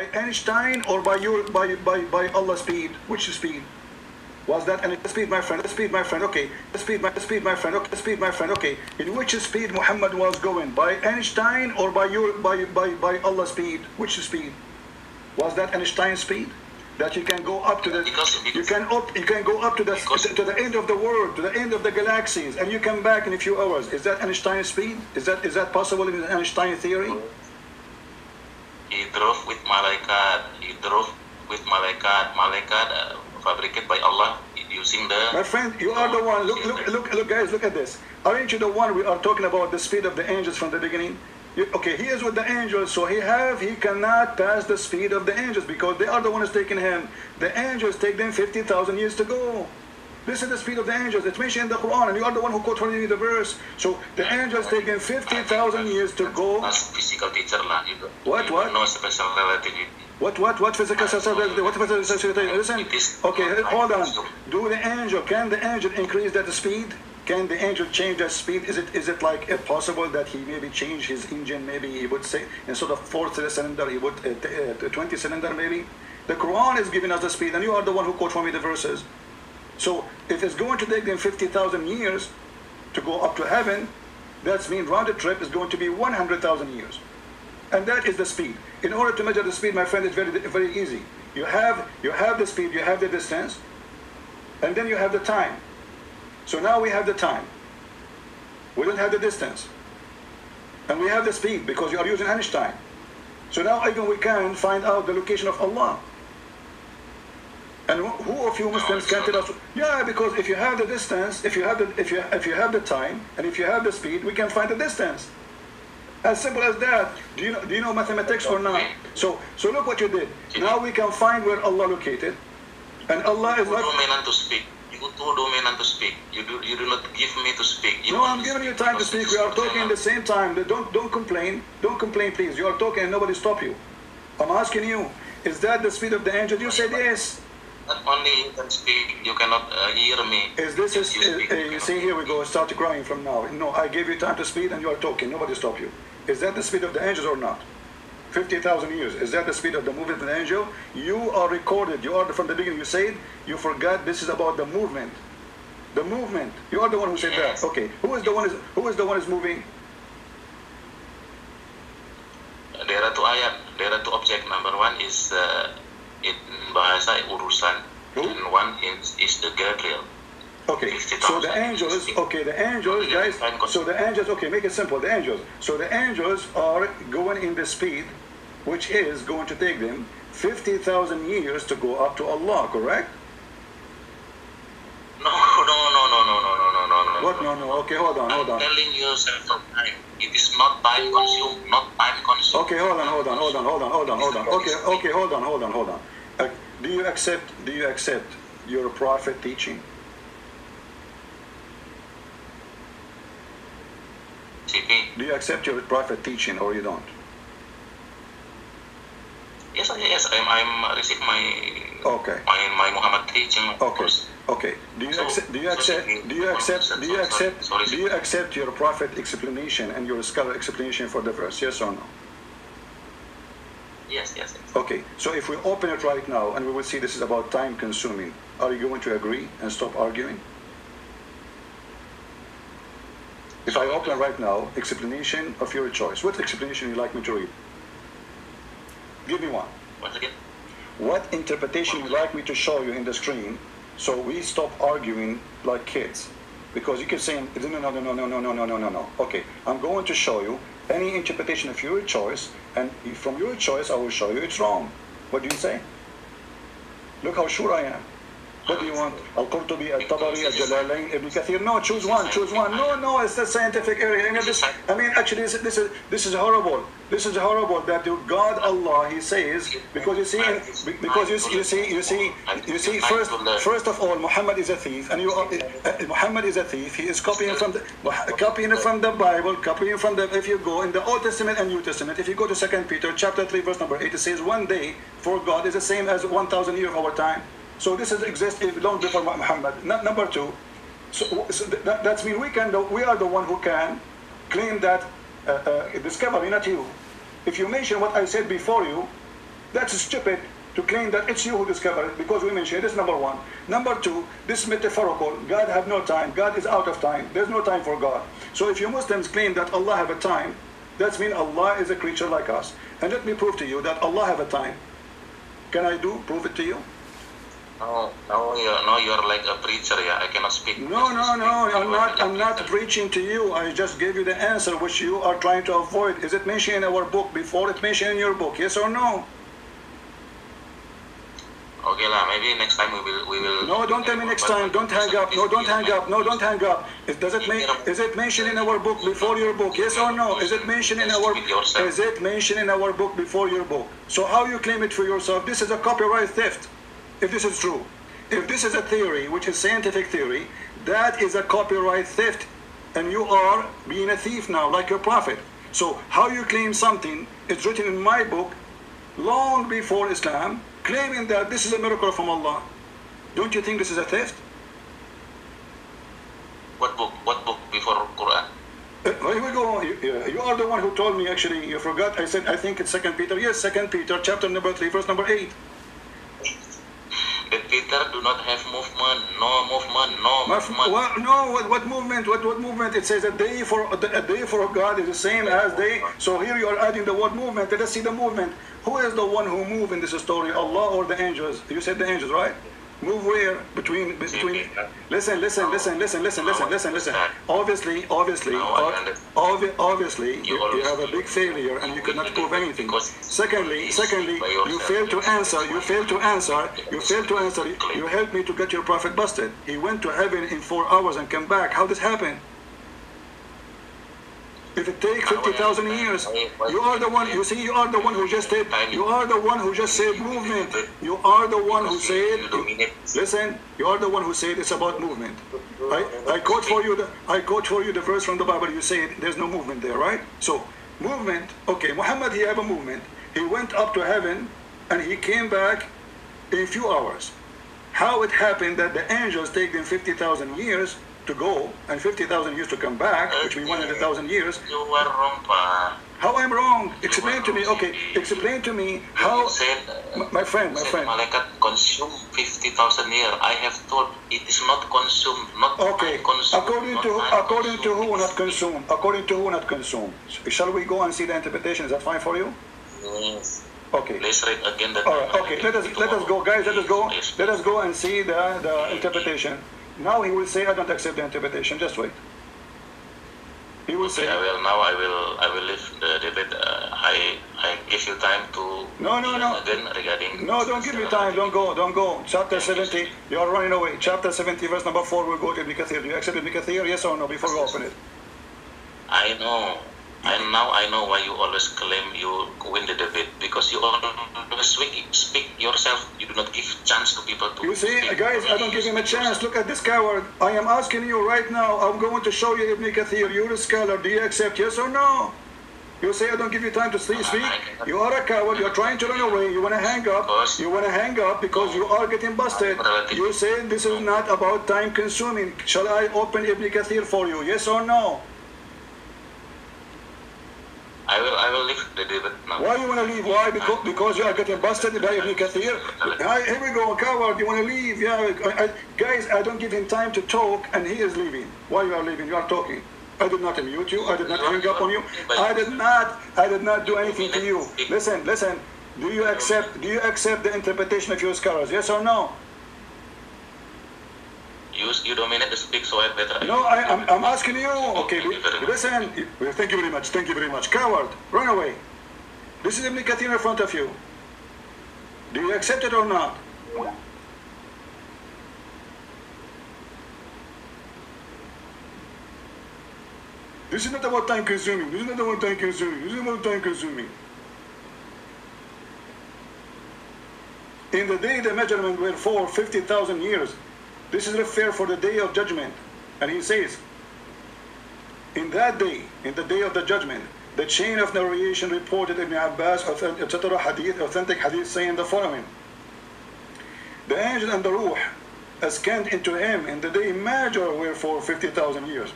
By Einstein or by your by by by Allah's speed? Which speed? Was that and speed, my friend? Speed, my friend. Okay. Speed, my speed, my friend. Okay. Speed, my friend. Okay. In which speed Muhammad was going? By Einstein or by your by by by Allah's speed? Which speed? Was that Einstein's speed? That you can go up to the Because- you can up you can go up to the to the end of the world, to the end of the galaxies, and you come back in a few hours. Is that Einstein's speed? Is that is that possible in the Einstein theory? He drove with malaikat. He drove with malaikat. Malaikat uh, fabricated by Allah using the. My friend, you are the one. Look, look, look, look, guys, look at this. Aren't you the one we are talking about the speed of the angels from the beginning? You, okay, he is with the angels, so he have he cannot pass the speed of the angels because they are the ones taking him. The angels take them fifty thousand years to go. This is the speed of the angels. It's mentioned in the Quran, and you are the one who quoted me the verse. So the angels take them fifty thousand years to go. As physical teacher lah, you What, what? don't special relativity. What, what, what physical sensitivity? What physical sensitivity? Listen. Okay, hold on. Do the angel, can the angel increase that speed? Can the angel change that speed? Is it is it like possible that he maybe change his engine? Maybe he would say instead of four cylinder, he would uh, uh, 20 cylinder maybe. The Quran is giving us the speed, and you are the one who quote for me the verses. So if it's going to take them 50,000 years to go up to heaven, that means round trip is going to be 100,000 years. And that is the speed. In order to measure the speed, my friend, it's very, very easy. You have, you have the speed, you have the distance, and then you have the time. So now we have the time. We don't have the distance. And we have the speed because you are using Einstein. So now even we can find out the location of Allah. And who- who of you Muslims can tell us? Yeah, because if you have the distance, if you have the if you if you have the time, and if you have the speed, we can find the distance. As simple as that. Do you know, do you know mathematics or not? So so look what you did. Now we can find where Allah located, and Allah is You not. dominant to speak. You too dominant to speak. You do you do not give me to speak. You No, I'm giving you time to speak. We are talking at the same time. Don't don't complain. Don't complain, please. You are talking and nobody stop you. I'm asking you, is that the speed of the angel? You said yes. Not only you can speak, you cannot uh, hear me. Is this is, You speak, uh, you see here we go start crying from now. No, I gave you time to speak and you are talking. Nobody stop you. Is that the speed of the angels or not? 50,000 years. Is that the speed of the movement of the angel? You are recorded. You are from the beginning. You said you forgot this is about the movement. The movement. You are the one who said Yes. that. Okay. Who is the one is who is the one is moving? There are two ayat. There are two object. Number one is uh, bahasa urusan, Who? and one is, is the Gabriel. Okay, so the angels, okay, the angels, guys, so the angels, okay, make it simple, the angels. So the angels are going in the speed, which is going to take them 50,000 years to go up to Allah, correct? No, no, no, no, no, no, no, no, no, no. What? No, no, okay, hold on, hold on. I'm telling you several time. It is not time consume, not time consume. Okay, hold on, hold on, hold on, hold on, hold on, hold on. Okay, okay, hold on, hold on, hold on. Uh, do you accept, do you accept your prophet teaching? Do you accept your prophet teaching or you don't? Yes, yes, I'm, I'm receive my Okay. my my Muhammad teaching. Of Okay. course. Okay. Do you So- accept? Do you accept? Do you accept? Do you accept? Do you accept your prophet explanation and your scholar explanation for the verse? Yes or no? Yes, yes, yes. Okay. So if we open it right now and we will see this is about time consuming, are you going to agree and stop arguing? If I open right now, explanation of your choice. What explanation you like me to read? Give me one. Once again. What interpretation you like me to show you in the screen so we stop arguing like kids? Because you keep saying, no, no, no, no, no, no, no, no, no, no, no. Okay, I'm going to show you any interpretation of your choice, and from your choice, I will show you it's wrong. What do you say? Look how sure I am. What do you want? Al-Qurtubi, Al-Tabari, Al-Jalalain, Ibn Kathir? No, choose one, choose one. No, no, it's the scientific area. You know, this, I mean, actually, this, this is this is horrible. This is horrible that God Allah, He says, because you see, because you, you see, you see, you see, first, first of all, Muhammad is a thief, and you, are, uh, Muhammad is a thief. He is copying from the, copying from the Bible, copying from the. If you go in the Old Testament and New Testament, if you go to Second Peter chapter three, verse number eight, it says, "One day for God is the same as one thousand years of our time." So this is exist long before Muhammad. N- number two, so, so that, that's mean we can we are the one who can claim that uh, uh, discovery, not you. If you mention what I said before you, That's stupid to claim that it's you who discovered it because we mentioned. This number one. Number two, this is metaphorical. God have no time. God is out of time. There's no time for God. So if you Muslims claim that Allah have a time, that means Allah is a creature like us. And let me prove to you that Allah have a time. Can I do? Prove it to you? No, no, you're, no, you're like a preacher. Yeah, I cannot speak. No, no, no. I'm not. I'm not preaching to you. I just gave you the answer which you are trying to avoid. Is it mentioned in our book before? It mentioned in your book? Yes or no? Okay lah, maybe next time we will we will. No, don't tell me next time. Don't hang up. No, don't hang up. No, don't hang up. Is, does it make? Is it mentioned in our book before your book? Yes or no? Is it mentioned in our? Is it mentioned in our book before your book? So how you claim it for yourself? This is a copyright theft. If this is true, if this is a theory, which is scientific theory, that is a copyright theft, and you are being a thief now, like your prophet. So how you claim something is written in my book long before Islam claiming that this is a miracle from Allah. Don't you think this is a theft? What book? What book before Quran? Uh, here we go. You, you, are the one who told me. Actually, you forgot. I said I think it's Second Peter. Yes, Second Peter, chapter number three, verse number eight. That Peter do not have movement. No movement. No movement. Well, no. What, what movement? What what movement? It says a day for a day for God is the same as day. So here you are adding the word movement. Let us see the movement. Who is the one who moved in this story, Allah or the angels? You said the angels, right? Move where? Between, between. Listen, listen, listen, listen, listen, listen, listen, listen. Obviously, obviously, obvi obviously, you, you have a big failure and you cannot prove anything. Secondly, secondly, you fail to answer. You fail to answer. You fail to answer. You helped me to get your prophet busted. He went to heaven in four hours and came back. How did this happen? If it takes 50,000 years, you are the one, you see, you are the one who just said, you are the one who just said movement. You are the one who said, listen, you are the one who said it's about movement. I, I quote for you the, I quote for you the verse from the Bible, you say there's no movement there, right? So, movement, okay, Muhammad, he have a movement. He went up to heaven and he came back in a few hours. How it happened that the angels take them 50,000 years to go and 50,000 years to come back, which means 100,000 years. You were wrong, pa. How I'm wrong? Explain to me. Okay, explain to me how. Said, my friend, my friend. Malaikat consume 50,000 years. I have told it is not consumed, not okay. consumed. According to who, according to who not consumed? According to who not consumed? Shall we go and see the interpretation? Is that fine for you? Yes. Okay. Let's read again the. All right. Okay. Let us let us go, guys. Let us go. Let us go and see the the interpretation. Now he will say, I don't accept the interpretation. Just wait. He will okay, say. I will now. I will. I will leave the debate. Uh, I I give you time to. No, no, no. Again regarding. No, don't give me time. Don't go. Don't go. Chapter 70. You are running away. Chapter 70, verse number 4 we'll go to Ibn Kathir. Do you accept Ibn Kathir? Yes or no? Before we open it. I know. And now I know why you always claim you win the debate because you always speak, speak yourself. You do not give chance to people to. You see, speak. guys, I don't give him a chance. Look at this coward. I am asking you right now. I'm going to show you Ibn Kathir. You're a scholar. Do you accept yes or no? You say I don't give you time to uh, speak. You are a coward. You're trying to run away. You want to hang up. You want to hang up because you are getting busted. Uh, you say this is not about time consuming. Shall I open Ibn Kathir for you? Yes or no? I will, I will leave the debate now. Why you want to leave? Why? Because, because you are getting busted by Ibn Kathir? Here we go, coward. You want to leave? Yeah, I, I, guys, I don't give him time to talk, and he is leaving. Why you are leaving? You are talking. I did not mute you. I did not hang up on you. I did not. I did not do anything to you. Listen, listen. Do you accept? Do you accept the interpretation of your scholars? Yes or no? You, you dominate the speak, so I better. No, I, am I'm, I'm asking you. Okay, listen. Thank you very much. Thank you very much. Coward, run away. This is Kathir in front of you. Do you accept it or not? This is not about time consuming. This is not about time consuming. This is about time consuming. In the day the measurement were for 50,000 years, this is referred for the day of judgment. And he says, in that day, in the day of the judgment, the chain of narration reported Ibn Abbas, etc. hadith, authentic hadith saying the following. The angel and the ruh ascend into him in the day major were for 50,000 years.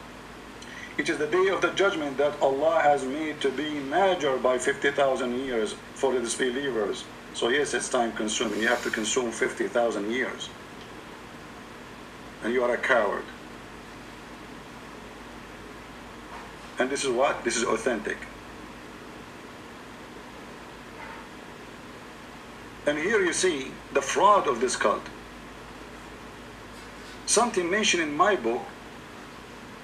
It is the day of the judgment that Allah has made to be major by 50,000 years for the disbelievers. So yes, it's time consuming. You have to consume 50,000 years. And you are a coward. And this is what? This is authentic. And here you see the fraud of this cult. Something mentioned in my book,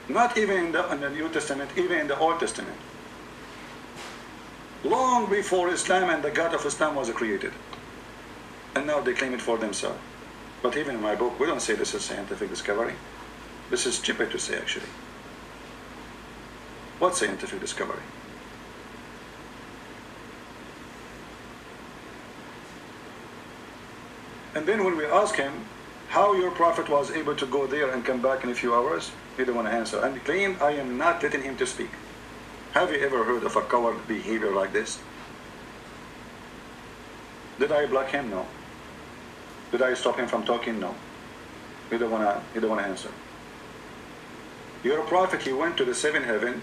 not even in the, in the New Testament, even in the Old Testament. Long before Islam and the God of Islam was created. And now they claim it for themselves. But even in my book, we don't say this is scientific discovery. This is stupid to say, actually. What scientific discovery? And then when we ask him how your prophet was able to go there and come back in a few hours, he didn't want to answer. And claim I am not letting him to speak. Have you ever heard of a coward behavior like this? Did I block him? No. Did I stop him from talking? No. He don't wanna he don't wanna answer. Your prophet, he went to the seventh heaven,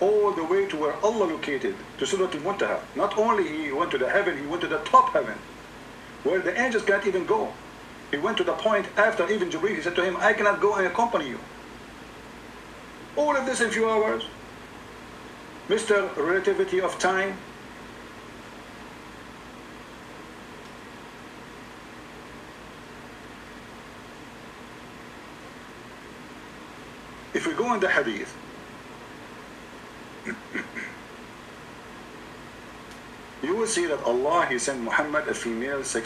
all the way to where Allah located, to Sidrat al-Muntaha. Not only he went to the heaven, he went to the top heaven, where the angels can't even go. He went to the point after even Jibreel, he said to him, I cannot go and accompany you. All of this in few hours. Mr. Relativity of Time. If we go in the hadith, you will see that Allah, He sent Muhammad a female sex